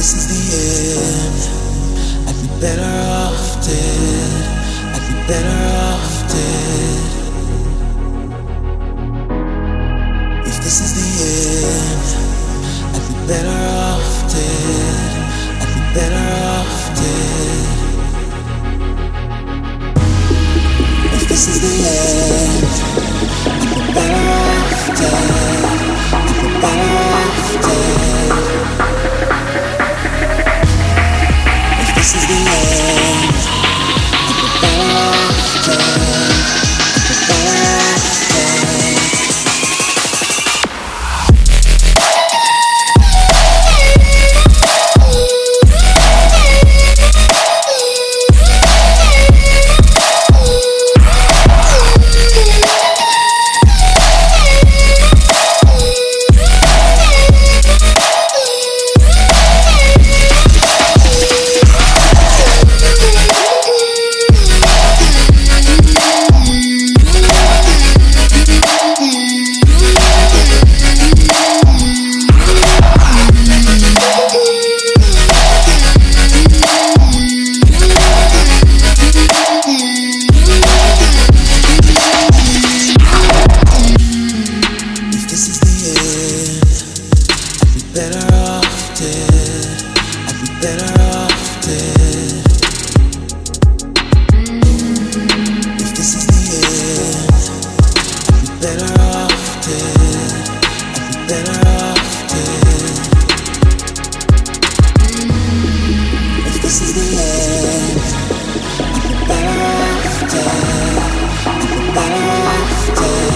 this is the end, I'd be better off dead. I'd be better off dead. If this is the end, I'd be better off dead. I'd be better off dead. better off dead. Mm. If this is the end, mm. If this is the end, better off dead.